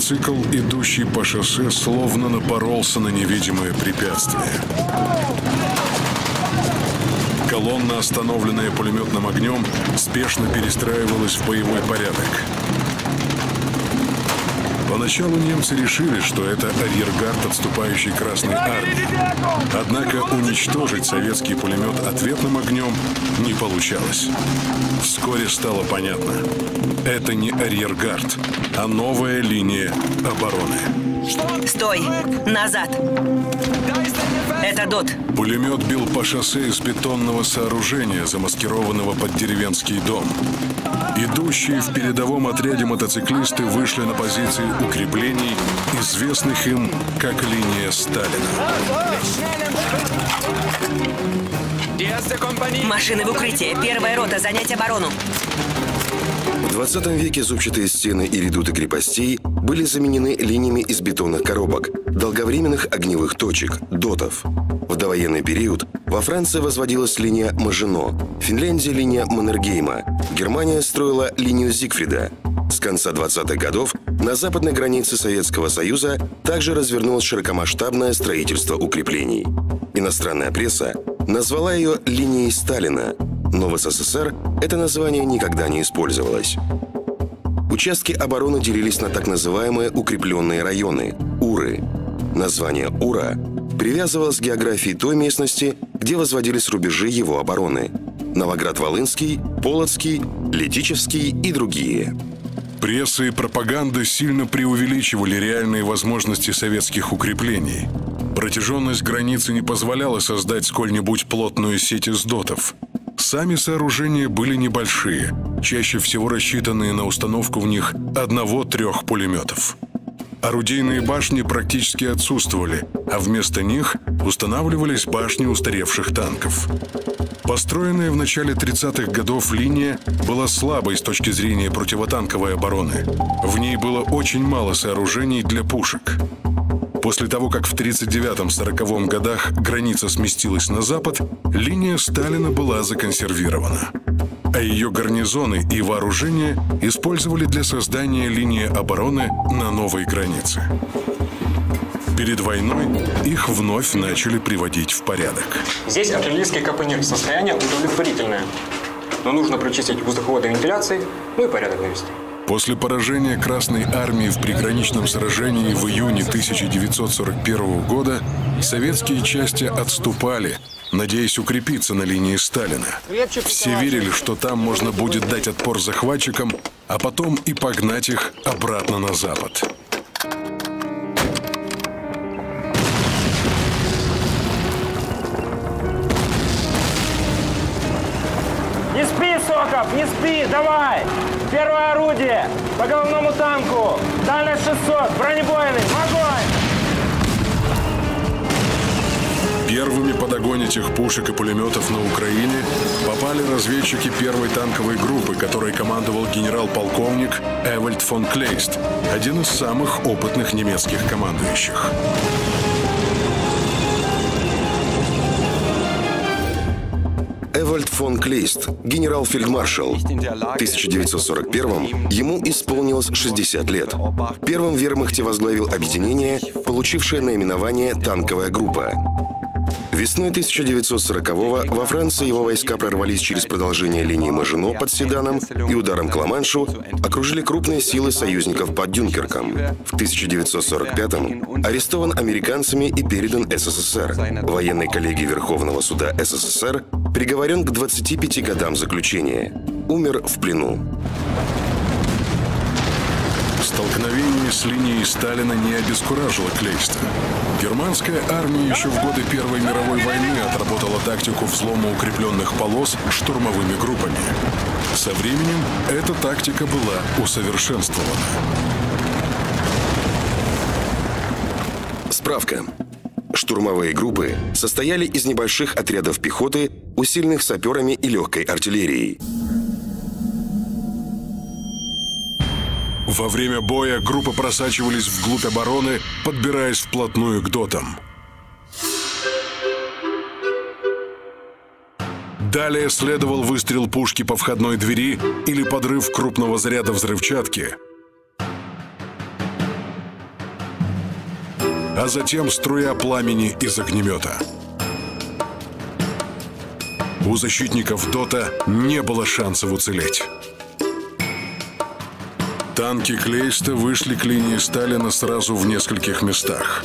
Мотоцикл, идущий по шоссе, словно напоролся на невидимое препятствие. Колонна, остановленная пулеметным огнем, спешно перестраивалась в боевой порядок. Поначалу немцы решили, что это арьергард отступающей Красной Армии. Однако уничтожить советский пулемет ответным огнем не получалось. Вскоре стало понятно. Это не арьергард, а новая линия обороны. Стой! Назад! Это ДОТ. Пулемет бил по шоссе из бетонного сооружения, замаскированного под деревенский дом. Идущие в передовом отряде мотоциклисты вышли на позиции укреплений, известных им как линия Сталина. Машины в укрытие. Первая рота. Занять оборону. В 20 веке зубчатые стены и редуты крепостей были заменены линиями из бетонных коробок, долговременных огневых точек, дотов. В довоенный период во Франции возводилась линия Мажино, в Финляндии линия Маннергейма, Германия строила линию Зигфрида. С конца 20-х годов на западной границе Советского Союза также развернулось широкомасштабное строительство укреплений. Иностранная пресса назвала ее линией Сталина, но в СССР это название никогда не использовалось. Участки обороны делились на так называемые укрепленные районы – УРы. Название УРА привязывалось к географии той местности, где возводились рубежи его обороны – Новоград-Волынский, Полоцкий, Летичевский и другие. Пресса и пропаганда сильно преувеличивали реальные возможности советских укреплений. Протяженность границы не позволяла создать сколь-нибудь плотную сеть из дотов – Сами сооружения были небольшие, чаще всего рассчитанные на установку в них одного-трех пулеметов. Орудийные башни практически отсутствовали, а вместо них устанавливались башни устаревших танков. Построенная в начале 30-х годов линия была слабой с точки зрения противотанковой обороны. В ней было очень мало сооружений для пушек. После того, как в 1939-1940 годах граница сместилась на запад, линия Сталина была законсервирована. А ее гарнизоны и вооружение использовали для создания линии обороны на новой границе. Перед войной их вновь начали приводить в порядок. Здесь артиллерийский капонир. Состояние удовлетворительное. Но нужно прочистить воздуховоды вентиляции, ну и порядок навести. После поражения Красной Армии в приграничном сражении в июне 1941 года советские части отступали, надеясь укрепиться на линии Сталина. Все верили, что там можно будет дать отпор захватчикам, а потом и погнать их обратно на запад. Соков, не спи, давай! Первое орудие по головному танку. Дальность 600, бронебойный, огонь! Первыми под огонь этих пушек и пулеметов на Украине попали разведчики первой танковой группы, которой командовал генерал-полковник Эвальд фон Клейст, один из самых опытных немецких командующих. Эвальд фон Клейст, генерал-фельдмаршал. В 1941 ему исполнилось 60 лет. Первым в вермахте возглавил объединение, получившее наименование «Танковая группа». Весной 1940-го во Франции его войска прорвались через продолжение линии Мажино под Седаном и ударом к Ла-Маншу окружили крупные силы союзников под Дюнкерком. В 1945-м арестован американцами и передан СССР. Военной коллегии Верховного суда СССР приговорен к 25 годам заключения. Умер в плену. Столкновение с линией Сталина не обескуражило Клейста. Германская армия еще в годы Первой мировой войны отработала тактику взлома укрепленных полос штурмовыми группами. Со временем эта тактика была усовершенствована. Справка. Штурмовые группы состояли из небольших отрядов пехоты, усиленных саперами и легкой артиллерией. Во время боя группы просачивались вглубь обороны, подбираясь вплотную к дотам. Далее следовал выстрел пушки по входной двери или подрыв крупного заряда взрывчатки. А затем струя пламени из огнемета. У защитников ДОТа не было шансов уцелеть. Танки Клейста вышли к линии Сталина сразу в нескольких местах.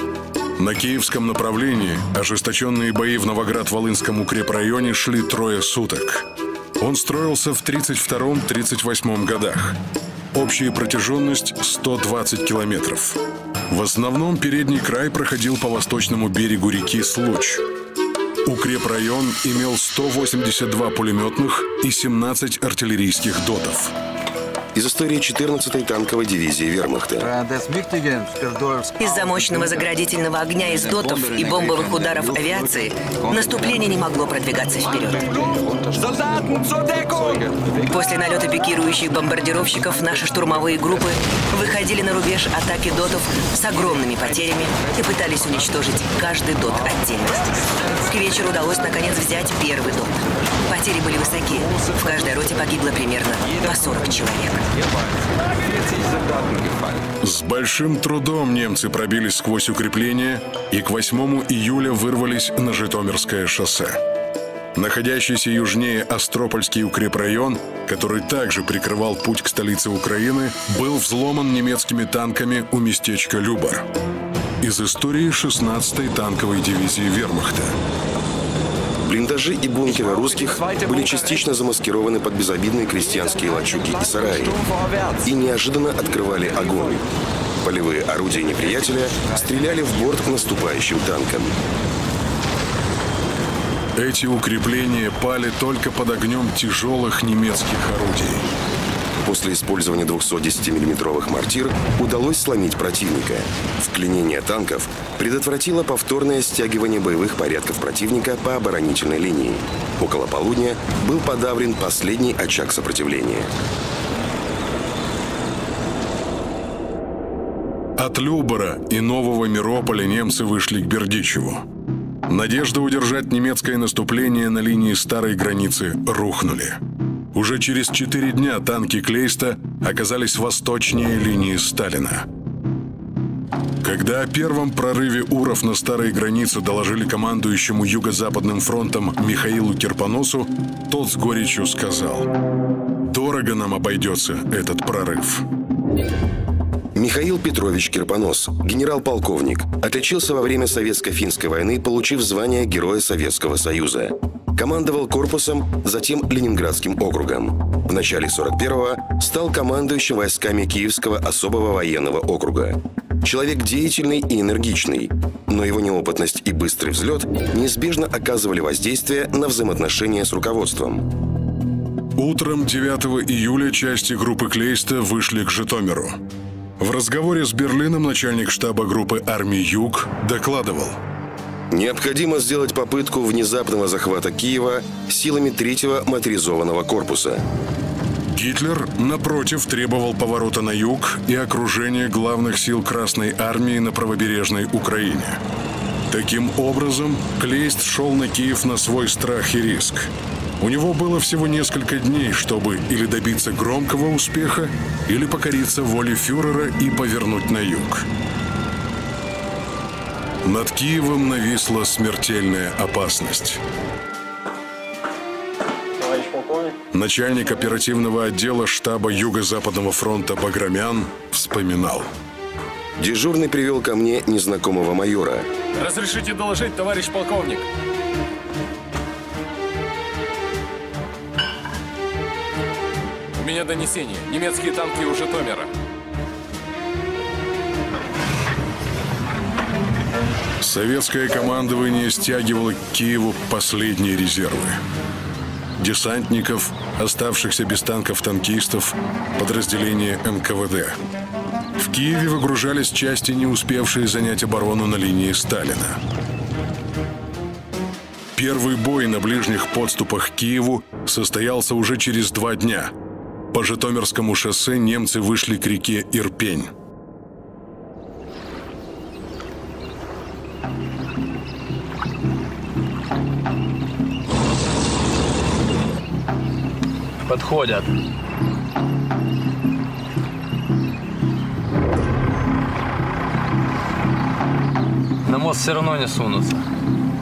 На киевском направлении ожесточенные бои в Новоград-Волынском укрепрайоне шли трое суток. Он строился в 32-38 годах. Общая протяженность 120 километров. В основном передний край проходил по восточному берегу реки Случ. Укрепрайон имел 182 пулеметных и 17 артиллерийских дотов из истории 14-й танковой дивизии Вермахта. Из-за мощного заградительного огня из дотов и бомбовых ударов авиации наступление не могло продвигаться вперед. После налета пикирующих бомбардировщиков наши штурмовые группы выходили на рубеж атаки дотов с огромными потерями и пытались уничтожить каждый дот отдельно. К вечеру удалось наконец взять первый дот. Потери были высоки. В каждой роте погибло примерно по 40 человек. С большим трудом немцы пробились сквозь укрепления и к 8 июля вырвались на Житомирское шоссе. Находящийся южнее Остропольский укрепрайон, который также прикрывал путь к столице Украины, был взломан немецкими танками у местечка Любар. Из истории 16-й танковой дивизии Вермахта. Блиндажи и бункеры русских были частично замаскированы под безобидные крестьянские лачуги и сараи и неожиданно открывали огонь. Полевые орудия неприятеля стреляли в борт наступающим танкам. Эти укрепления пали только под огнем тяжелых немецких орудий. После использования 210 миллиметровых мортир удалось сломить противника. Вклинение танков предотвратило повторное стягивание боевых порядков противника по оборонительной линии. Около полудня был подавлен последний очаг сопротивления. От Любора и Нового Мирополя немцы вышли к Бердичеву. Надежда удержать немецкое наступление на линии старой границы рухнули. Уже через четыре дня танки Клейста оказались восточнее линии Сталина. Когда о первом прорыве Уров на старой границе доложили командующему Юго-Западным фронтом Михаилу Кирпоносу, тот с горечью сказал «Дорого нам обойдется этот прорыв». Михаил Петрович Кирпонос, генерал-полковник, отличился во время Советско-финской войны, получив звание Героя Советского Союза. Командовал корпусом, затем Ленинградским округом. В начале 41-го стал командующим войсками Киевского особого военного округа. Человек деятельный и энергичный, но его неопытность и быстрый взлет неизбежно оказывали воздействие на взаимоотношения с руководством. Утром 9 июля части группы Клейста вышли к Житомиру. В разговоре с Берлином начальник штаба группы армии «Юг» докладывал. Необходимо сделать попытку внезапного захвата Киева силами третьего моторизованного корпуса. Гитлер, напротив, требовал поворота на юг и окружения главных сил Красной Армии на правобережной Украине. Таким образом, Клейст шел на Киев на свой страх и риск. У него было всего несколько дней, чтобы или добиться громкого успеха, или покориться воле фюрера и повернуть на юг. Над Киевом нависла смертельная опасность. Начальник оперативного отдела штаба Юго-Западного фронта Баграмян вспоминал. Дежурный привел ко мне незнакомого майора. Разрешите доложить, товарищ полковник. Меня донесение. Немецкие танки у Житомира. Советское командование стягивало к Киеву последние резервы. Десантников, оставшихся без танков танкистов, подразделения НКВД. В Киеве выгружались части, не успевшие занять оборону на линии Сталина. Первый бой на ближних подступах к Киеву состоялся уже через два дня – по Житомирскому шоссе немцы вышли к реке Ирпень. Подходят. На мост все равно не сунутся.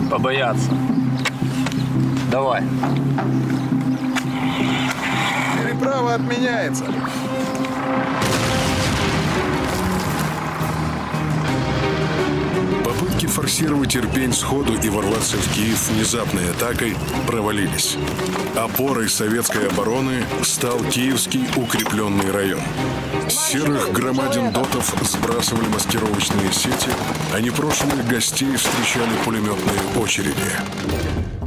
Побоятся. Давай. Отменяется. Попытки форсировать Ирпень сходу и ворваться в Киев внезапной атакой провалились. Опорой советской обороны стал Киевский укрепленный район. С серых громадин дотов сбрасывали маскировочные сети, а непрошенных гостей встречали пулеметные очереди.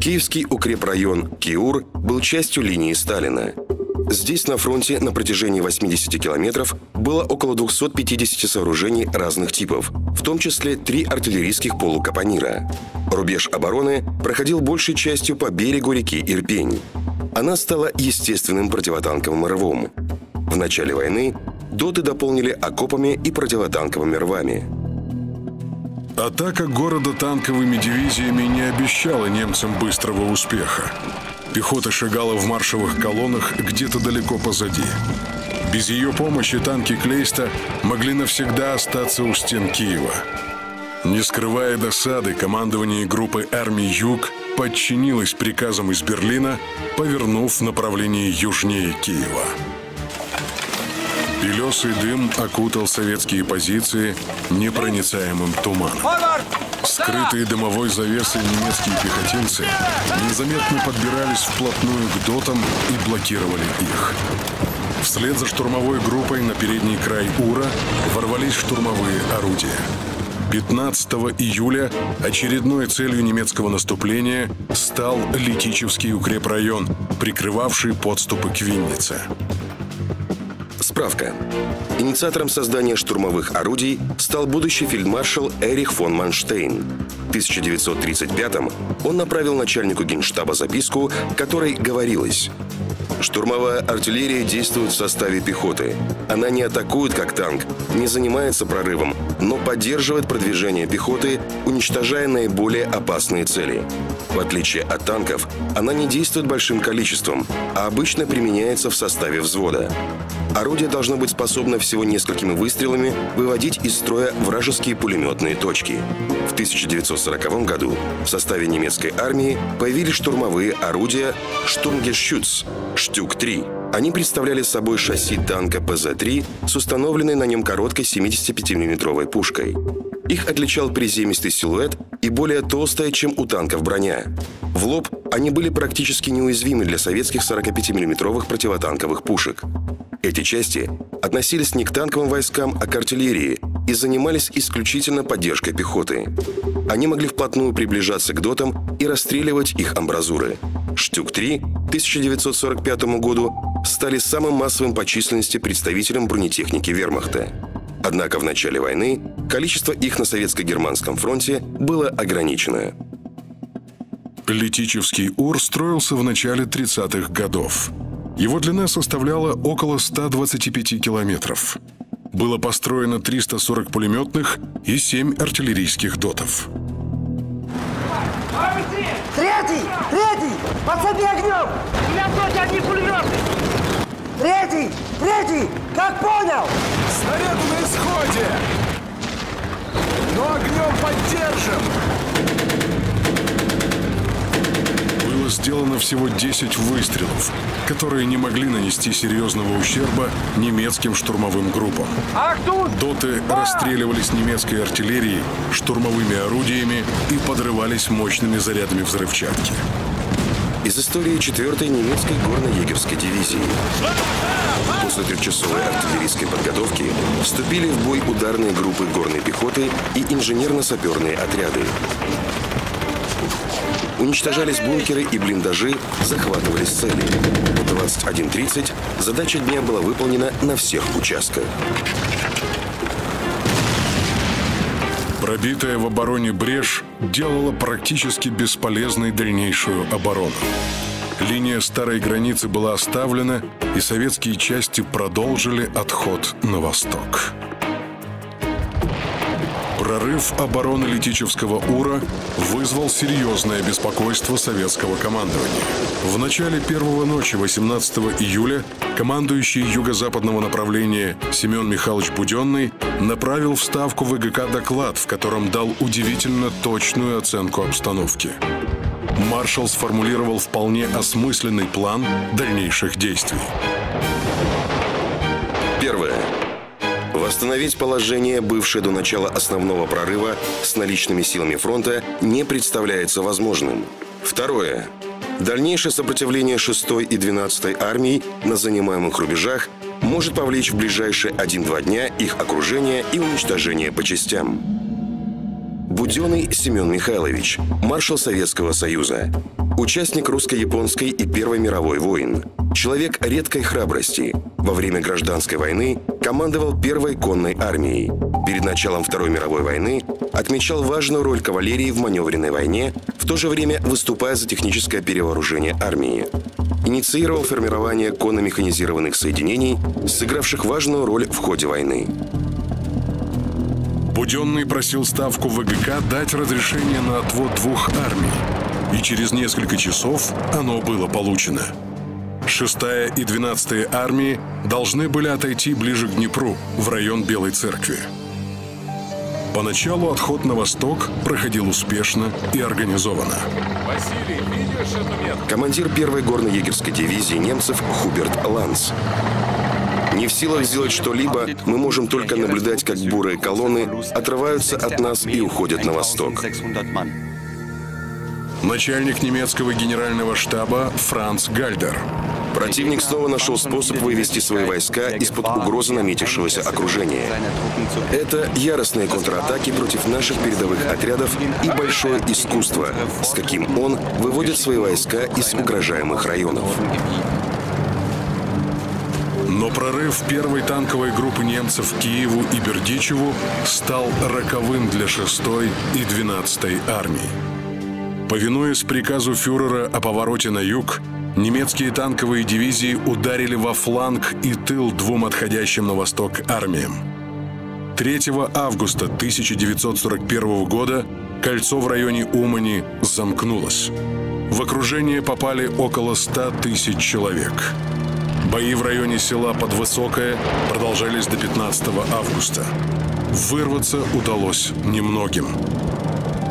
Киевский укрепрайон Киур был частью линии Сталина. Здесь на фронте на протяжении 80 километров было около 250 сооружений разных типов, в том числе три артиллерийских полукапонира. Рубеж обороны проходил большей частью по берегу реки Ирпень. Она стала естественным противотанковым рвом. В начале войны доты дополнили окопами и противотанковыми рвами. Атака города танковыми дивизиями не обещала немцам быстрого успеха. Пехота шагала в маршевых колоннах где-то далеко позади. Без ее помощи танки Клейста могли навсегда остаться у стен Киева. Не скрывая досады, командование группы армий «Юг» подчинилось приказам из Берлина, повернув в направлении южнее Киева. Белесый дым окутал советские позиции непроницаемым туманом. Скрытые дымовой завесой немецкие пехотинцы незаметно подбирались вплотную к дотам и блокировали их. Вслед за штурмовой группой на передний край Ура ворвались штурмовые орудия. 15 июля очередной целью немецкого наступления стал Летичевский укрепрайон, прикрывавший подступы к Виннице. Справка. Инициатором создания штурмовых орудий стал будущий фельдмаршал Эрих фон Манштейн. В 1935-м он направил начальнику генштаба записку, в которой говорилось Штурмовая артиллерия действует в составе пехоты. Она не атакует как танк, не занимается прорывом, но поддерживает продвижение пехоты, уничтожая наиболее опасные цели. В отличие от танков, она не действует большим количеством, а обычно применяется в составе взвода. Орудие должно быть способно всего несколькими выстрелами выводить из строя вражеские пулеметные точки. В 1940 году в составе немецкой армии появились штурмовые орудия «Штурмгешütz» «Штюк-3». Они представляли собой шасси танка ПЗ-3 с установленной на нем короткой 75 миллиметровой пушкой. Их отличал приземистый силуэт и более толстая, чем у танков броня. В лоб они были практически неуязвимы для советских 45 миллиметровых противотанковых пушек. Эти части относились не к танковым войскам, а к артиллерии и занимались исключительно поддержкой пехоты. Они могли вплотную приближаться к дотам и расстреливать их амбразуры. «Штюк-3» к 1945 году стали самым массовым по численности представителем бронетехники вермахта. Однако в начале войны количество их на советско-германском фронте было ограничено. Летичевский УР строился в начале 30-х годов. Его длина составляла около 125 километров. Было построено 340 пулеметных и 7 артиллерийских дотов. Третий! Подсоби огнем! У меня тоже одни пулеметы! Третий! Третий! Как понял? Снаряды на исходе! Но огнем поддержим! Было сделано всего 10 выстрелов, которые не могли нанести серьезного ущерба немецким штурмовым группам. Доты расстреливались немецкой артиллерией, штурмовыми орудиями и подрывались мощными зарядами взрывчатки. Из истории 4-й немецкой горно-егерской дивизии. После трехчасовой артиллерийской подготовки вступили в бой ударные группы горной пехоты и инженерно-саперные отряды. Уничтожались бункеры и блиндажи, захватывались цели. В 21.30 задача дня была выполнена на всех участках. Пробитая в обороне брешь делала практически бесполезной дальнейшую оборону. Линия старой границы была оставлена, и советские части продолжили отход на восток. Прорыв обороны Летичевского УРА вызвал серьезное беспокойство советского командования. В начале первого ночи 18 июля командующий юго-западного направления Семен Михайлович Буденный направил в Ставку ВГК доклад, в котором дал удивительно точную оценку обстановки. Маршал сформулировал вполне осмысленный план дальнейших действий. Первое. Восстановить положение, бывшее до начала основного прорыва с наличными силами фронта, не представляется возможным. Второе. Дальнейшее сопротивление 6 и 12 армий на занимаемых рубежах может повлечь в ближайшие 1-2 дня их окружение и уничтожение по частям. Буденный Семен Михайлович, маршал Советского Союза, участник русско-японской и Первой мировой войн, человек редкой храбрости. Во время гражданской войны командовал Первой конной армией. Перед началом Второй мировой войны отмечал важную роль кавалерии в маневренной войне, в то же время выступая за техническое перевооружение армии. Инициировал формирование конно-механизированных соединений, сыгравших важную роль в ходе войны. Буденный просил ставку ВГК дать разрешение на отвод двух армий, и через несколько часов оно было получено. Шестая и двенадцатая армии должны были отойти ближе к Днепру, в район Белой Церкви. Поначалу отход на восток проходил успешно и организованно. Василий, видишь эту метку? Командир первой горно-егерской дивизии немцев Хуберт Ланс. Не в силах сделать что-либо, мы можем только наблюдать, как бурые колонны отрываются от нас и уходят на восток. Начальник немецкого генерального штаба Франц Гальдер. Противник снова нашел способ вывести свои войска из-под угрозы наметившегося окружения. Это яростные контратаки против наших передовых отрядов и большое искусство, с каким он выводит свои войска из угрожаемых районов. Но прорыв первой танковой группы немцев к Киеву и Бердичеву стал роковым для 6-й и 12-й армий. Повинуясь приказу фюрера о повороте на юг, немецкие танковые дивизии ударили во фланг и тыл двум отходящим на восток армиям. 3 августа 1941 года кольцо в районе Умани замкнулось. В окружение попали около 100 тысяч человек. Бои в районе села Подвысокое продолжались до 15 августа. Вырваться удалось немногим.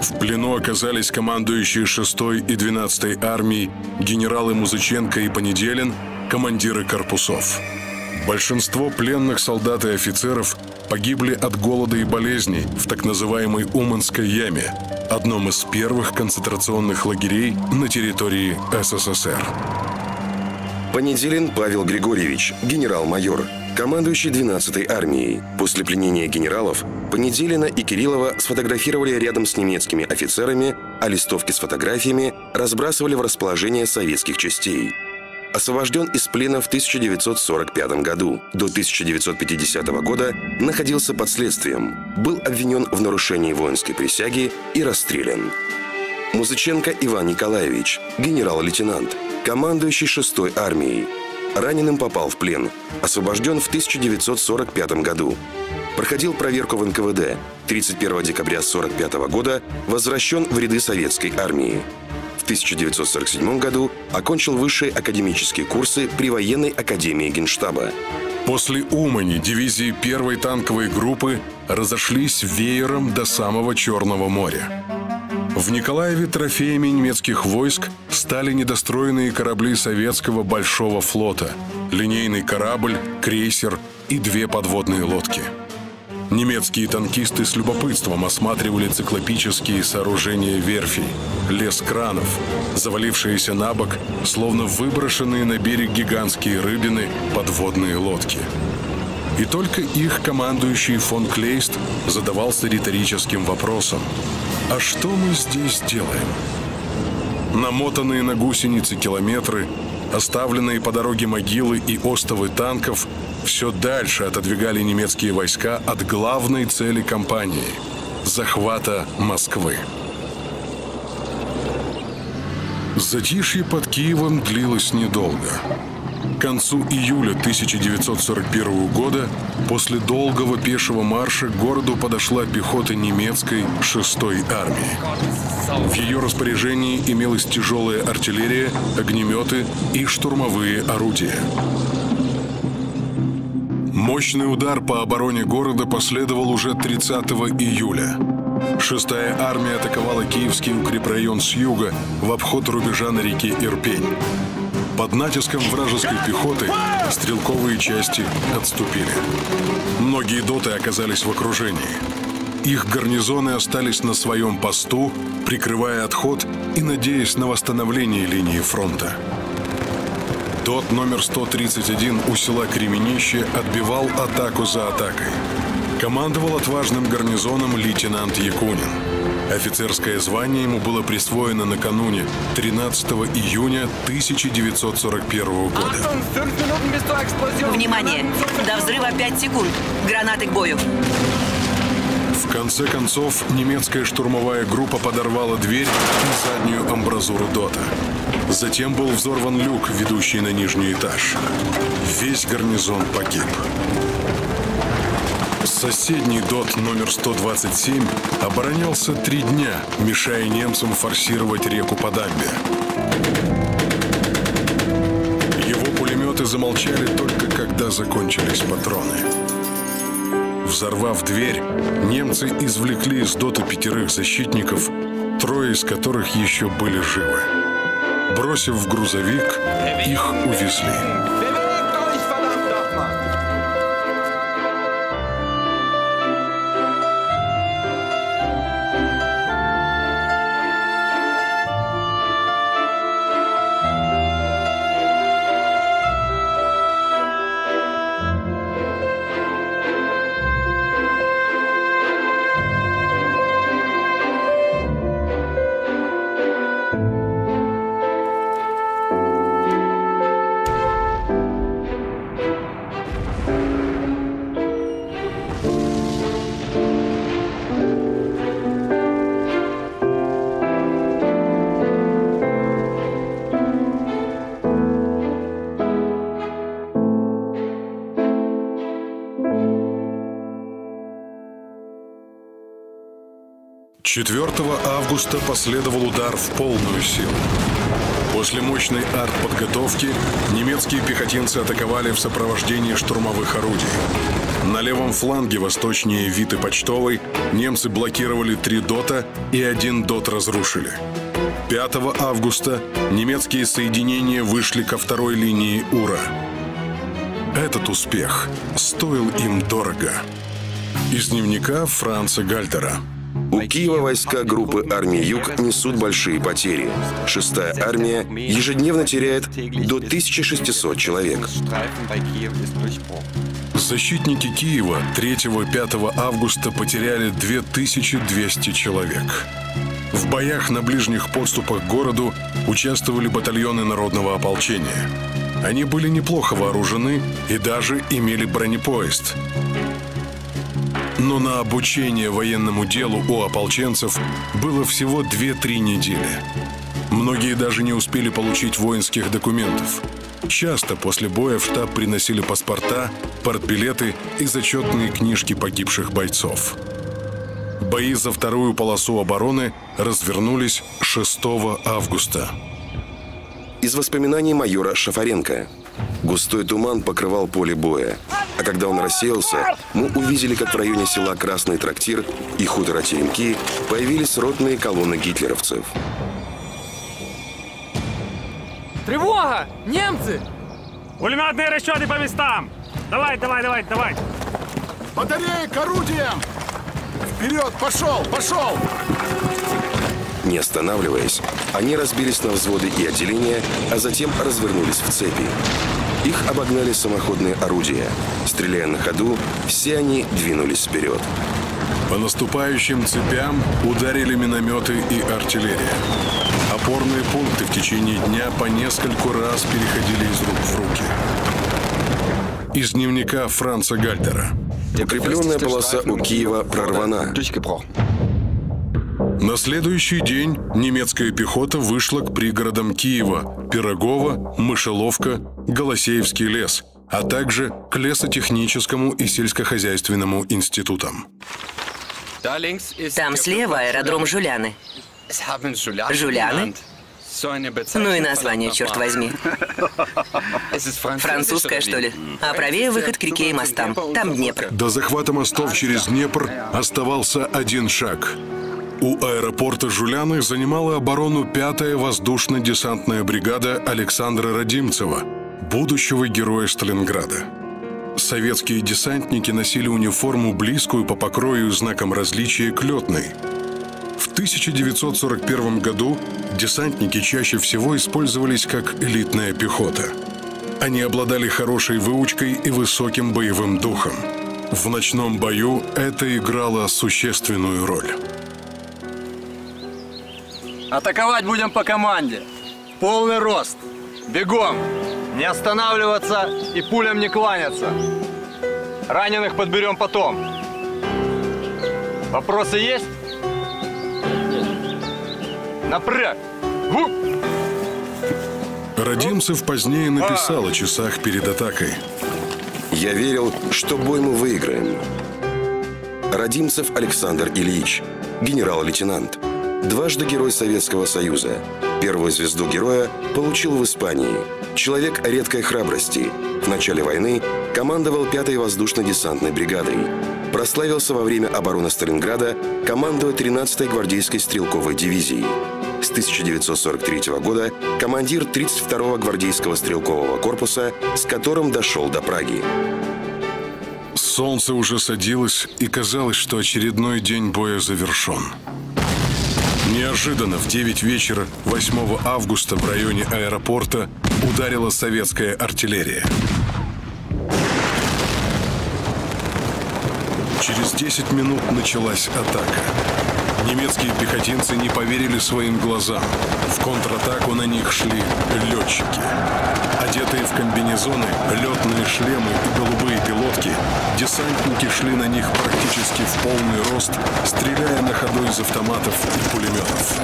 В плену оказались командующие 6 и 12 армией генералы Музыченко и Понеделин, командиры корпусов. Большинство пленных солдат и офицеров погибли от голода и болезней в так называемой Уманской яме, одном из первых концентрационных лагерей на территории СССР. Понеделин Павел Григорьевич, генерал-майор, командующий 12-й армией. После пленения генералов Понеделина и Кириллова сфотографировали рядом с немецкими офицерами, а листовки с фотографиями разбрасывали в расположение советских частей. Освобожден из плена в 1945 году. До 1950 года находился под следствием. Был обвинен в нарушении воинской присяги и расстрелян. Музыченко Иван Николаевич, генерал-лейтенант, командующий 6-й армией. Раненым попал в плен. Освобожден в 1945 году. Проходил проверку в НКВД. 31 декабря 1945 года возвращен в ряды советской армии. В 1947 году окончил высшие академические курсы при военной академии Генштаба. После Умани дивизии первой танковой группы разошлись веером до самого Черного моря. В Николаеве трофеями немецких войск стали недостроенные корабли советского Большого флота, линейный корабль, крейсер и две подводные лодки. Немецкие танкисты с любопытством осматривали циклопические сооружения верфей, лес кранов, завалившиеся на бок, словно выброшенные на берег гигантские рыбины подводные лодки. И только их командующий фон Клейст задавался риторическим вопросом – а что мы здесь делаем? Намотанные на гусеницы километры, оставленные по дороге могилы и остовы танков все дальше отодвигали немецкие войска от главной цели кампании – захвата Москвы. Затишье под Киевом длилось недолго. К концу июля 1941 года, после долгого пешего марша, к городу подошла пехота немецкой 6-й армии. В ее распоряжении имелась тяжелая артиллерия, огнеметы и штурмовые орудия. Мощный удар по обороне города последовал уже 30 июля. Шестая армия атаковала Киевский укрепрайон с юга в обход рубежа на реке Ирпень. Под натиском вражеской пехоты стрелковые части отступили. Многие доты оказались в окружении. Их гарнизоны остались на своем посту, прикрывая отход и надеясь на восстановление линии фронта. Дот номер 131 у села Кременище отбивал атаку за атакой. Командовал отважным гарнизоном лейтенант Якунин. Офицерское звание ему было присвоено накануне 13 июня 1941 года. Внимание! До взрыва 5 секунд. Гранаты к бою. В конце концов, немецкая штурмовая группа подорвала дверь и заднюю амбразуру ДОТа. Затем был взорван люк, ведущий на нижний этаж. Весь гарнизон погиб. Соседний ДОТ номер 127 оборонялся три дня, мешая немцам форсировать реку по дамбе. Его пулеметы замолчали только когда закончились патроны. Взорвав дверь, немцы извлекли из дота пятерых защитников, трое из которых еще были живы. Бросив в грузовик, их увезли. 4 августа последовал удар в полную силу. После мощной артподготовки немецкие пехотинцы атаковали в сопровождении штурмовых орудий. На левом фланге восточнее Виты Почтовой немцы блокировали три дота и один дот разрушили. 5 августа немецкие соединения вышли ко второй линии Ура. Этот успех стоил им дорого. Из дневника Франца Гальтера. У Киева войска группы армии Юг несут большие потери. Шестая армия ежедневно теряет до 1600 человек. Защитники Киева 3-5 августа потеряли 2200 человек. В боях на ближних подступах к городу участвовали батальоны народного ополчения. Они были неплохо вооружены и даже имели бронепоезд. Но на обучение военному делу у ополченцев было всего 2-3 недели. Многие даже не успели получить воинских документов. Часто после боя в штаб приносили паспорта, партбилеты и зачетные книжки погибших бойцов. Бои за вторую полосу обороны развернулись 6 августа. Из воспоминаний майора Шафаренко. Густой туман покрывал поле боя. А когда он рассеялся, мы увидели, как в районе села Красный трактир и хутора Теремки появились ротные колонны гитлеровцев. Тревога! Немцы! Пулеметные расчеты по местам! Давай, давай, давай, давай! Батареи к орудиям! Вперед! Пошел! Пошел! Не останавливаясь, они разбились на взводы и отделения, а затем развернулись в цепи. Их обогнали самоходные орудия. Стреляя на ходу, все они двинулись вперед. По наступающим цепям ударили минометы и артиллерия. Опорные пункты в течение дня по нескольку раз переходили из рук в руки. Из дневника Франца Гальтера. Укрепленная полоса у Киева прорвана. На следующий день немецкая пехота вышла к пригородам Киева – Пирогово, Мышеловка, Голосеевский лес, а также к лесотехническому и сельскохозяйственному институтам. Там слева аэродром Жуляны. Жуляны? Ну и название, черт возьми. Французская, что ли? А правее выход к реке и мостам. Там Днепр. До захвата мостов через Днепр оставался один шаг. У аэропорта Жуляны занимала оборону 5-я воздушно-десантная бригада Александра Родимцева, будущего героя Сталинграда. Советские десантники носили униформу, близкую по покрою и знаком различия к летной. В 1941 году десантники чаще всего использовались как элитная пехота. Они обладали хорошей выучкой и высоким боевым духом. В ночном бою это играло существенную роль. Атаковать будем по команде. Полный рост. Бегом. Не останавливаться и пулям не кланяться. Раненых подберем потом. Вопросы есть? Напряг! Гу! Родимцев позднее написал о часах перед атакой. Я верил, что бой мы выиграем. Родимцев Александр Ильич, генерал-лейтенант, дважды Герой Советского Союза. Первую звезду героя получил в Испании. Человек редкой храбрости. В начале войны командовал 5-й воздушно-десантной бригадой. Прославился во время обороны Сталинграда, командуя 13-й гвардейской стрелковой дивизией. С 1943 года командир 32-го гвардейского стрелкового корпуса, с которым дошел до Праги. Солнце уже садилось, и казалось, что очередной день боя завершен. Неожиданно в 9 вечера 8 августа в районе аэропорта ударила советская артиллерия. Через 10 минут началась атака. Немецкие пехотинцы не поверили своим глазам. В контратаку на них шли летчики. Одетые в комбинезоны, летные шлемы и голубые пилотки, десантники шли на них практически в полный рост, стреляя на ходу из автоматов и пулеметов.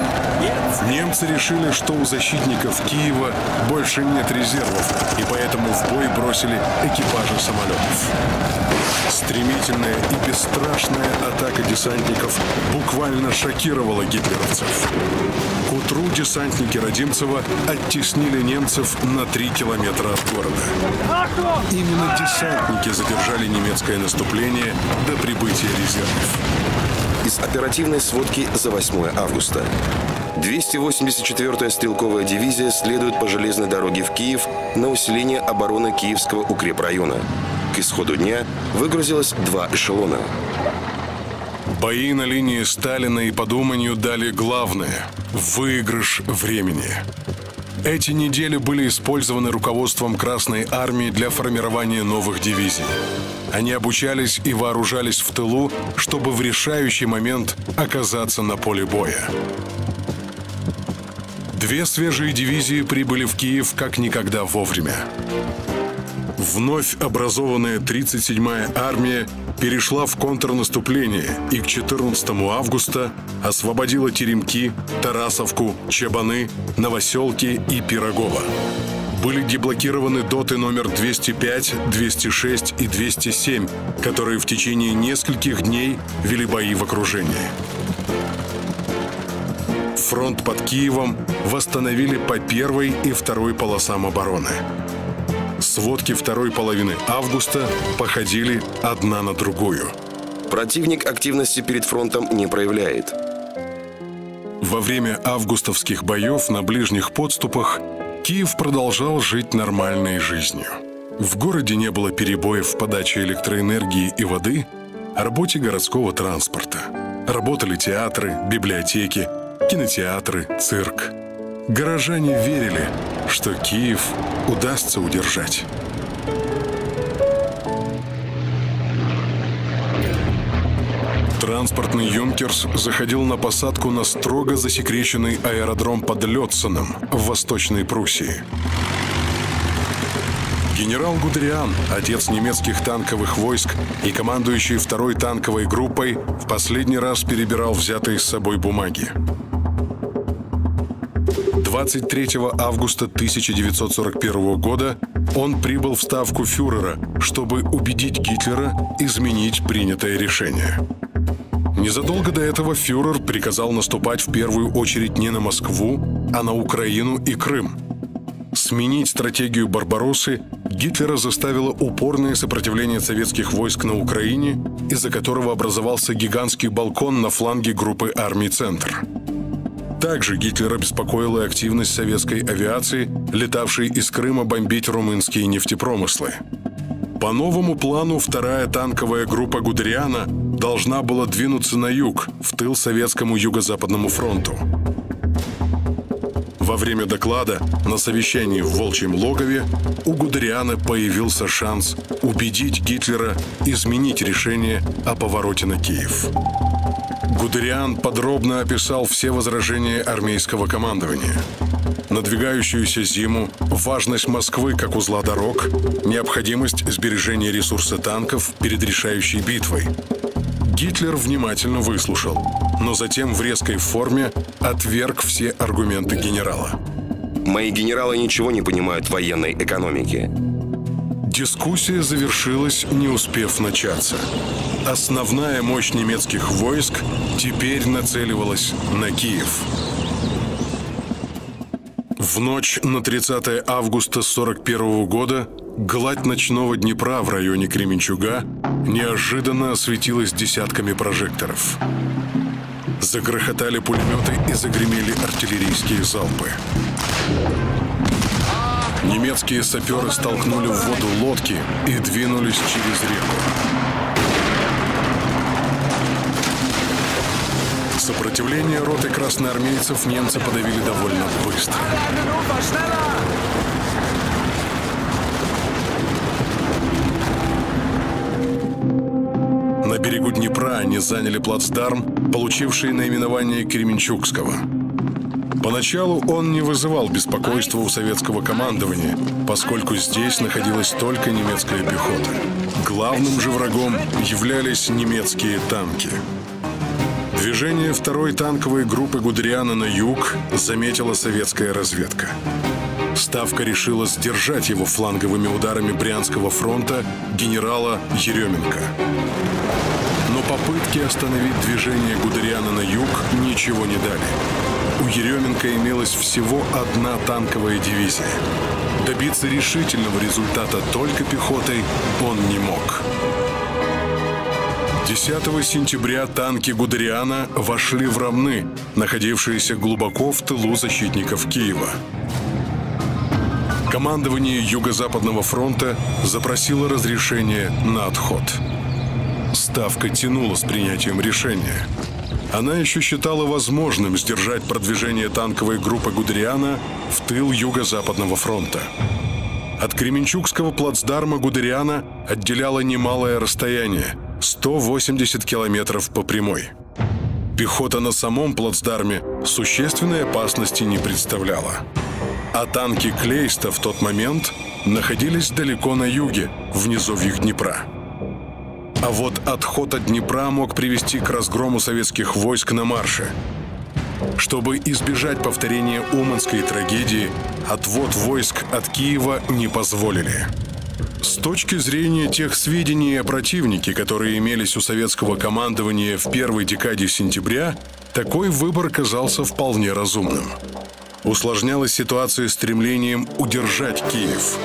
Немцы решили, что у защитников Киева больше нет резервов, и поэтому в бой бросили экипажи самолетов. Стремительная и бесстрашная атака десантников буквально шокировала гитлеровцев. К утру десантники Родимцева оттеснили немцев на три километра от города. Именно десантники задержали немецкое наступление до прибытия резервов. Из оперативной сводки за 8 августа. 284-я стрелковая дивизия следует по железной дороге в Киев на усиление обороны Киевского укрепрайона. К исходу дня выгрузилось два эшелона. Бои на линии Сталина и Подуманью дали главное – выигрыш времени. Эти недели были использованы руководством Красной Армии для формирования новых дивизий. Они обучались и вооружались в тылу, чтобы в решающий момент оказаться на поле боя. Две свежие дивизии прибыли в Киев как никогда вовремя. Вновь образованная 37-я армия перешла в контрнаступление и к 14 августа освободила Теремки, Тарасовку, Чебаны, Новоселки и Пирогово. Были деблокированы доты номер 205, 206 и 207, которые в течение нескольких дней вели бои в окружении. Фронт под Киевом восстановили по первой и второй полосам обороны. Сводки второй половины августа походили одна на другую. Противник активности перед фронтом не проявляет. Во время августовских боев на ближних подступах Киев продолжал жить нормальной жизнью. В городе не было перебоев в подаче электроэнергии и воды, о работе городского транспорта. Работали театры, библиотеки, кинотеатры, цирк. Горожане верили, что Киев удастся удержать. Транспортный «Юнкерс» заходил на посадку на строго засекреченный аэродром под Летсоном в Восточной Пруссии. Генерал Гудериан, отец немецких танковых войск и командующий второй танковой группой, в последний раз перебирал взятые с собой бумаги. 23 августа 1941 года он прибыл в ставку фюрера, чтобы убедить Гитлера изменить принятое решение. Незадолго до этого фюрер приказал наступать в первую очередь не на Москву, а на Украину и Крым. Сменить стратегию Барбароссы Гитлера заставило упорное сопротивление советских войск на Украине, из-за которого образовался гигантский балкон на фланге группы армий «Центр». Также Гитлера беспокоила активность советской авиации, летавшей из Крыма бомбить румынские нефтепромыслы. По новому плану вторая танковая группа Гудериана должна была двинуться на юг, в тыл советскому юго-западному фронту. Во время доклада на совещании в Волчьем логове у Гудериана появился шанс убедить Гитлера изменить решение о повороте на Киев. Гудериан подробно описал все возражения армейского командования. Надвигающуюся зиму, важность Москвы как узла дорог, необходимость сбережения ресурса танков перед решающей битвой. Гитлер внимательно выслушал, но затем в резкой форме отверг все аргументы генерала. Мои генералы ничего не понимают в военной экономике. Дискуссия завершилась, не успев начаться. Основная мощь немецких войск теперь нацеливалась на Киев. В ночь на 30 августа 1941 года гладь ночного Днепра в районе Кременчуга неожиданно осветилась десятками прожекторов. Загрохотали пулеметы и загремели артиллерийские залпы. Немецкие саперы столкнули в воду лодки и двинулись через реку. Сопротивление роты красноармейцев немцы подавили довольно быстро. На берегу Днепра они заняли плацдарм, получивший наименование Кременчугского. Поначалу он не вызывал беспокойства у советского командования, поскольку здесь находилась только немецкая пехота. Главным же врагом являлись немецкие танки. Движение второй танковой группы Гудериана на юг заметила советская разведка. Ставка решила сдержать его фланговыми ударами Брянского фронта генерала Еременко. Но попытки остановить движение Гудериана на юг ничего не дали. У Еременко имелась всего одна танковая дивизия. Добиться решительного результата только пехотой он не мог. 10 сентября танки Гудериана вошли в Рамны, находившиеся глубоко в тылу защитников Киева. Командование Юго-Западного фронта запросило разрешение на отход. Ставка тянула с принятием решения. Она еще считала возможным сдержать продвижение танковой группы Гудериана в тыл Юго-Западного фронта. От Кременчугского плацдарма Гудериана отделяло немалое расстояние – 180 километров по прямой. Пехота на самом плацдарме существенной опасности не представляла. А танки Клейста в тот момент находились далеко на юге, в низовьях Днепра. А вот отход от Днепра мог привести к разгрому советских войск на марше. Чтобы избежать повторения Уманской трагедии, отвод войск от Киева не позволили. С точки зрения тех сведений о противнике, которые имелись у советского командования в первой декаде сентября, такой выбор казался вполне разумным. Усложнялась ситуация стремлением удержать Киев.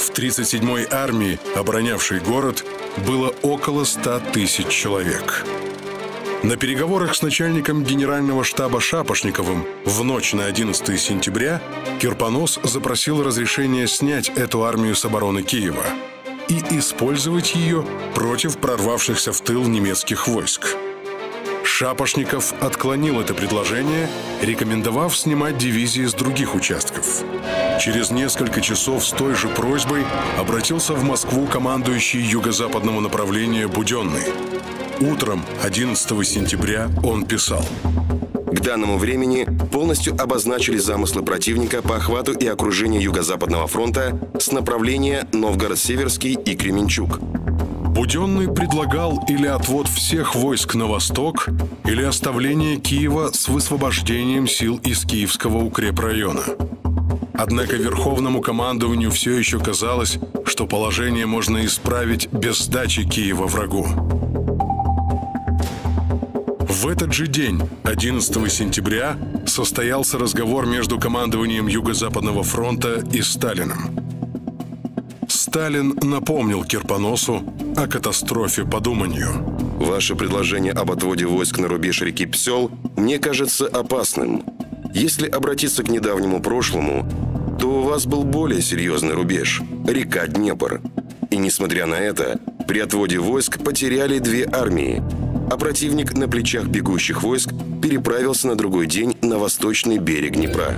В 37-й армии, оборонявшей город, было около 100 тысяч человек. На переговорах с начальником генерального штаба Шапошниковым в ночь на 11 сентября Кирпонос запросил разрешение снять эту армию с обороны Киева и использовать ее против прорвавшихся в тыл немецких войск. Шапошников отклонил это предложение, рекомендовав снимать дивизии с других участков. Через несколько часов с той же просьбой обратился в Москву командующий юго-западного направления Буденный. Утром 11 сентября он писал. К данному времени полностью обозначили замыслы противника по охвату и окружению Юго-Западного фронта с направления Новгород-Северский и Кременчуг. Буденный предлагал или отвод всех войск на восток, или оставление Киева с высвобождением сил из Киевского укрепрайона. Однако Верховному командованию все еще казалось, что положение можно исправить без сдачи Киева врагу. В этот же день, 11 сентября, состоялся разговор между командованием Юго-Западного фронта и Сталиным. Сталин напомнил Кирпоносу о катастрофе по Думанью. Ваше предложение об отводе войск на рубеж реки Псел мне кажется опасным. Если обратиться к недавнему прошлому, то у вас был более серьезный рубеж – река Днепр. И несмотря на это, при отводе войск потеряли две армии, а противник на плечах бегущих войск переправился на другой день на восточный берег Днепра.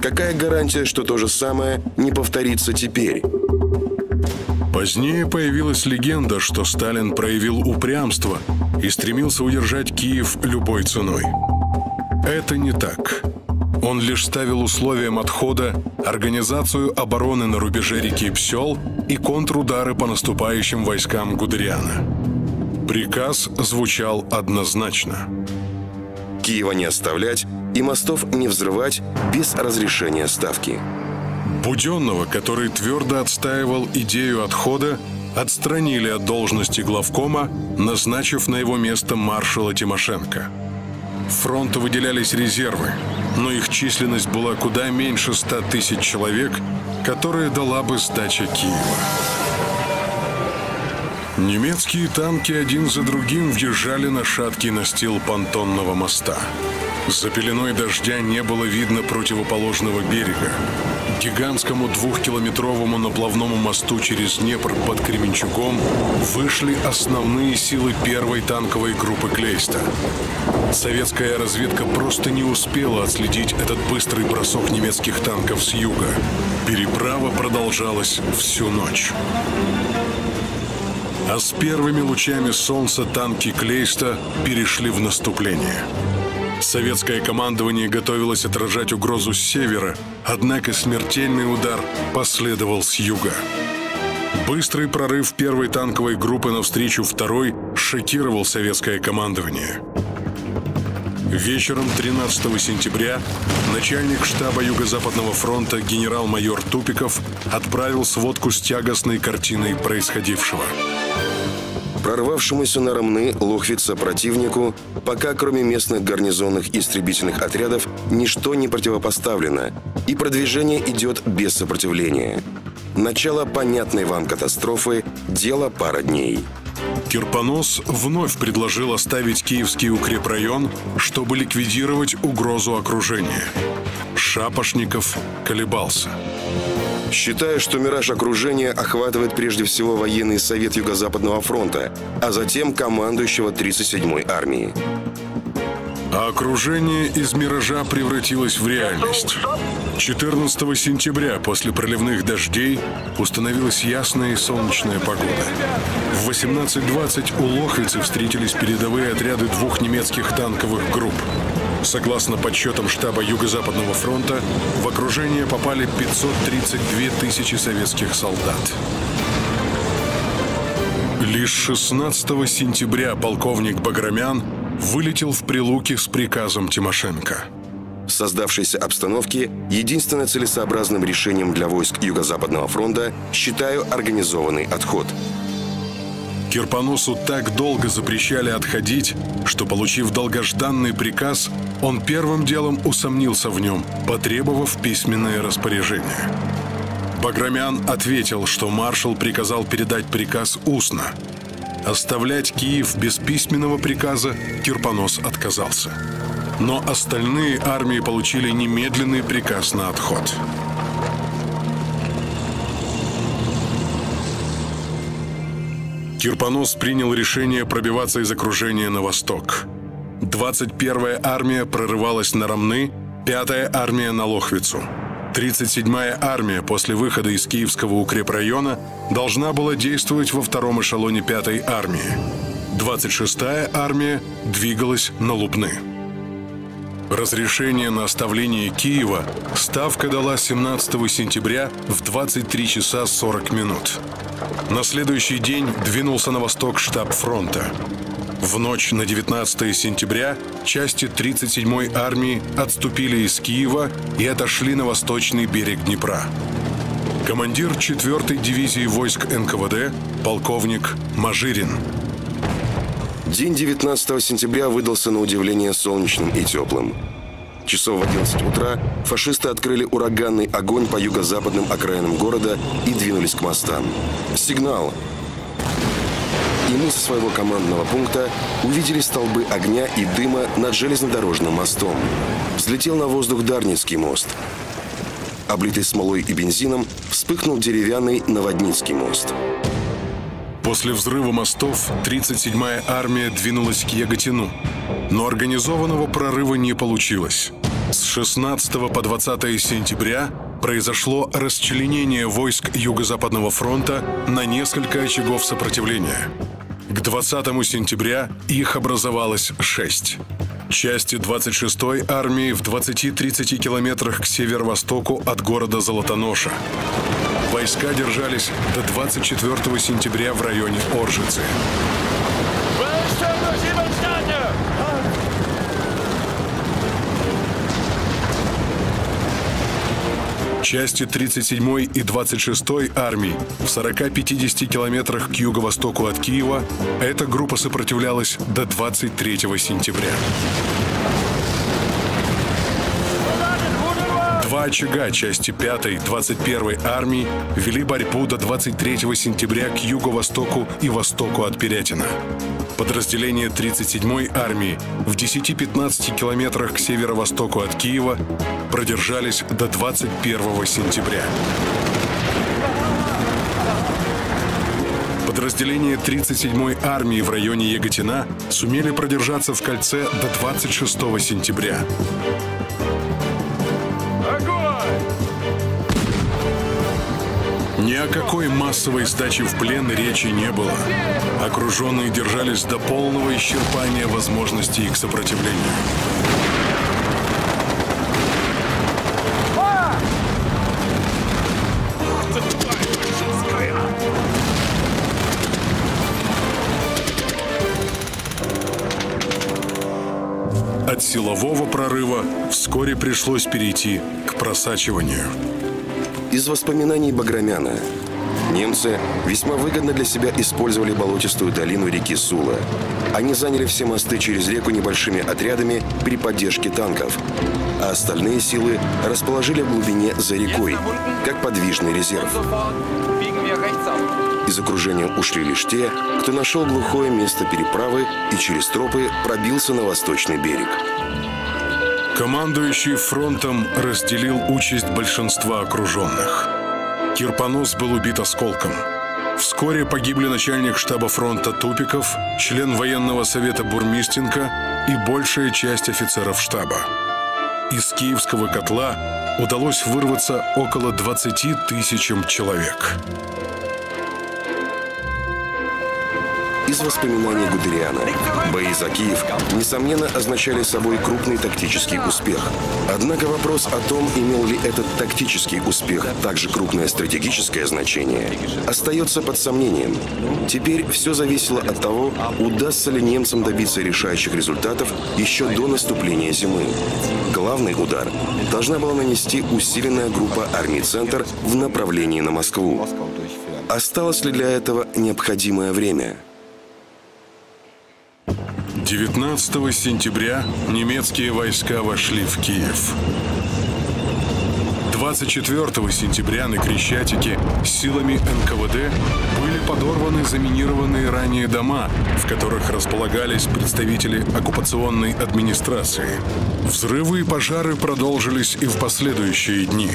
Какая гарантия, что то же самое не повторится теперь? Позднее появилась легенда, что Сталин проявил упрямство и стремился удержать Киев любой ценой. Это не так. Он лишь ставил условием отхода организацию обороны на рубеже реки Псел и контрудары по наступающим войскам Гудериана. Приказ звучал однозначно. Киева не оставлять и мостов не взрывать без разрешения Ставки. Буденного, который твердо отстаивал идею отхода, отстранили от должности главкома, назначив на его место маршала Тимошенко. Фронту выделялись резервы, но их численность была куда меньше 100 тысяч человек, которая дала бы сдача Киева. Немецкие танки один за другим въезжали на шаткий настил понтонного моста. За пеленой дождя не было видно противоположного берега. Гигантскому двухкилометровому наплавному мосту через Днепр под Кременчугом вышли основные силы первой танковой группы Клейста. Советская разведка просто не успела отследить этот быстрый бросок немецких танков с юга. Переправа продолжалась всю ночь. А с первыми лучами солнца танки Клейста перешли в наступление. Советское командование готовилось отражать угрозу с севера, однако смертельный удар последовал с юга. Быстрый прорыв первой танковой группы навстречу второй шокировал советское командование. Вечером 13 сентября начальник штаба Юго-Западного фронта генерал-майор Тупиков отправил сводку с тягостной картиной происходившего. Прорвавшемуся на Ромны Лохвица противнику пока кроме местных гарнизонных истребительных отрядов ничто не противопоставлено, и продвижение идет без сопротивления. Начало понятной вам катастрофы – дело пара дней. Кирпонос вновь предложил оставить Киевский укрепрайон, чтобы ликвидировать угрозу окружения. Шапошников колебался. Считаю, что мираж окружения охватывает прежде всего военный совет Юго-Западного фронта, а затем командующего 37-й армии. А окружение из миража превратилось в реальность. 14 сентября после проливных дождей установилась ясная и солнечная погода. В 18.20 у Лохвицы встретились передовые отряды двух немецких танковых групп. Согласно подсчетам штаба Юго-Западного фронта, в окружение попали 532 тысячи советских солдат. Лишь 16 сентября полковник Баграмян вылетел в Прилуки с приказом Тимошенко. Создавшейся обстановке единственно целесообразным решением для войск Юго-Западного фронта считаю организованный отход – Кирпоносу так долго запрещали отходить, что, получив долгожданный приказ, он первым делом усомнился в нем, потребовав письменное распоряжение. Баграмян ответил, что маршал приказал передать приказ устно. Оставлять Киев без письменного приказа Кирпонос отказался. Но остальные армии получили немедленный приказ на отход. Кирпонос принял решение пробиваться из окружения на восток. 21-я армия прорывалась на Ромны, 5-я армия на Лохвицу. 37-я армия после выхода из Киевского укрепрайона должна была действовать во втором эшелоне 5-й армии. 26-я армия двигалась на Лубны. Разрешение на оставление Киева Ставка дала 17 сентября в 23 часа 40 минут. На следующий день двинулся на восток штаб фронта. В ночь на 19 сентября части 37-й армии отступили из Киева и отошли на восточный берег Днепра. Командир 4-й дивизии войск НКВД полковник Мажирин. День 19 сентября выдался на удивление солнечным и теплым. Часов в 11 утра фашисты открыли ураганный огонь по юго-западным окраинам города и двинулись к мостам. Сигнал! И мы со своего командного пункта увидели столбы огня и дыма над железнодорожным мостом. Взлетел на воздух Дарницкий мост. Облитый смолой и бензином, вспыхнул деревянный Новодницкий мост. После взрыва мостов 37-я армия двинулась к Яготину. Но организованного прорыва не получилось. С 16 по 20 сентября произошло расчленение войск Юго-Западного фронта на несколько очагов сопротивления. К 20 сентября их образовалось шесть. Части 26-й армии в 20-30 километрах к северо-востоку от города Золотоноша. Войска держались до 24 сентября в районе Оржицы. Части 37-й и 26-й армий в 40-50 километрах к юго-востоку от Киева эта группа сопротивлялась до 23 сентября. Два очага части 5-й 21-й армии вели борьбу до 23 сентября к юго-востоку и востоку от Перятина. Подразделения 37-й армии в 10-15 километрах к северо-востоку от Киева продержались до 21 сентября. Подразделения 37-й армии в районе Яготина сумели продержаться в кольце до 26 сентября. Ни о какой массовой сдаче в плен речи не было. Окруженные держались до полного исчерпания возможностей их сопротивления. От силового прорыва вскоре пришлось перейти к просачиванию. Из воспоминаний Баграмяна. Немцы весьма выгодно для себя использовали болотистую долину реки Сула. Они заняли все мосты через реку небольшими отрядами при поддержке танков, а остальные силы расположили в глубине за рекой, как подвижный резерв. Из окружения ушли лишь те, кто нашел глухое место переправы и через тропы пробился на восточный берег. Командующий фронтом разделил участь большинства окруженных. Кирпонос был убит осколком. Вскоре погибли начальник штаба фронта Тупиков, член военного совета Бурмистенко и большая часть офицеров штаба. Из киевского котла удалось вырваться около 20 тысячам человек. Из воспоминаний Гудериана. Бои за Киев, несомненно, означали собой крупный тактический успех. Однако вопрос о том, имел ли этот тактический успех также крупное стратегическое значение, остается под сомнением. Теперь все зависело от того, удастся ли немцам добиться решающих результатов еще до наступления зимы. Главный удар должна была нанести усиленная группа армий «Центр» в направлении на Москву. Осталось ли для этого необходимое время? 19 сентября немецкие войска вошли в Киев. 24 сентября на Крещатике силами НКВД были подорваны заминированные ранее дома, в которых располагались представители оккупационной администрации. Взрывы и пожары продолжились и в последующие дни.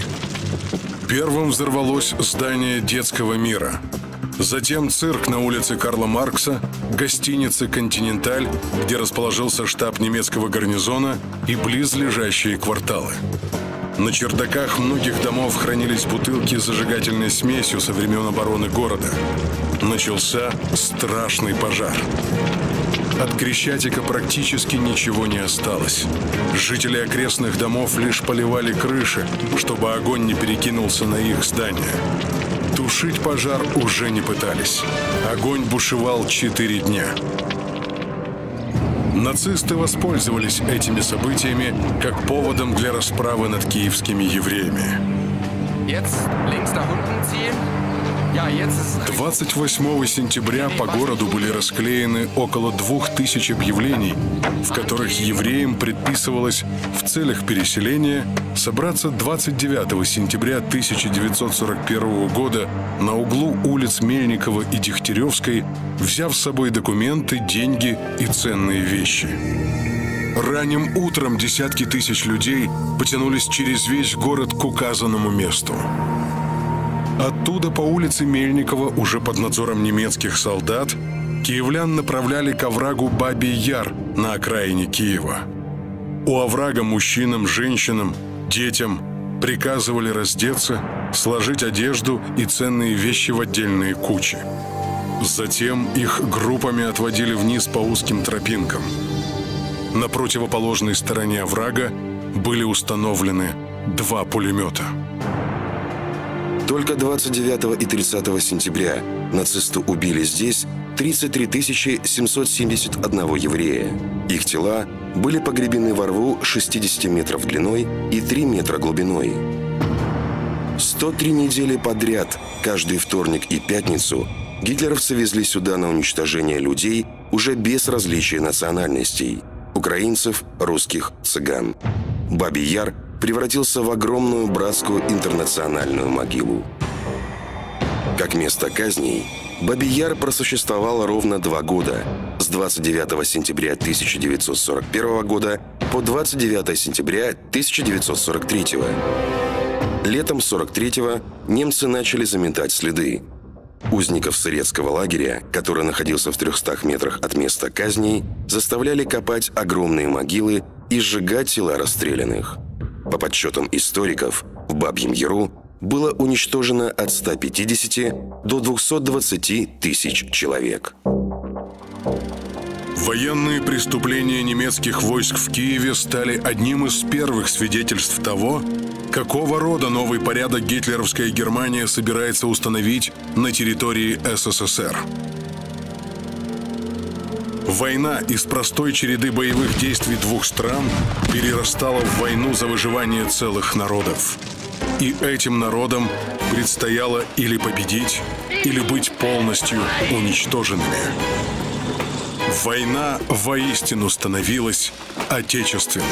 Первым взорвалось здание детского мира – Затем цирк на улице Карла Маркса, гостиница «Континенталь», где расположился штаб немецкого гарнизона и близлежащие кварталы. На чердаках многих домов хранились бутылки с зажигательной смесью со времен обороны города. Начался страшный пожар. От Крещатика практически ничего не осталось. Жители окрестных домов лишь поливали крыши, чтобы огонь не перекинулся на их здания. Тушить пожар уже не пытались. Огонь бушевал четыре дня. Нацисты воспользовались этими событиями как поводом для расправы над киевскими евреями. Jetzt. 28 сентября по городу были расклеены около двух тысяч объявлений, в которых евреям предписывалось в целях переселения собраться 29 сентября 1941 года на углу улиц Мельникова и Дегтяревской, взяв с собой документы, деньги и ценные вещи. Ранним утром десятки тысяч людей потянулись через весь город к указанному месту. Оттуда по улице Мельникова, уже под надзором немецких солдат, киевлян направляли к оврагу Бабий Яр на окраине Киева. У оврага мужчинам, женщинам, детям приказывали раздеться, сложить одежду и ценные вещи в отдельные кучи. Затем их группами отводили вниз по узким тропинкам. На противоположной стороне оврага были установлены два пулемета – только 29 и 30 сентября нацисты убили здесь 33 771 еврея. Их тела были погребены во рву 60 метров длиной и 3 метра глубиной. 103 недели подряд, каждый вторник и пятницу, гитлеровцы везли сюда на уничтожение людей уже без различия национальностей – украинцев, русских, цыган. Бабий Яр превратился в огромную братскую интернациональную могилу. Как место казней, Бабияр просуществовал ровно два года, с 29 сентября 1941 года по 29 сентября 1943. Летом 43-го немцы начали заметать следы. Узников Сырецкого лагеря, который находился в 300 метрах от места казней, заставляли копать огромные могилы и сжигать тела расстрелянных. По подсчетам историков, в Бабьем Яру было уничтожено от 150 до 220 тысяч человек. Военные преступления немецких войск в Киеве стали одним из первых свидетельств того, какого рода новый порядок гитлеровская Германия собирается установить на территории СССР. Война из простой череды боевых действий двух стран перерастала в войну за выживание целых народов. И этим народам предстояло или победить, или быть полностью уничтоженными. Война воистину становилась отечественной.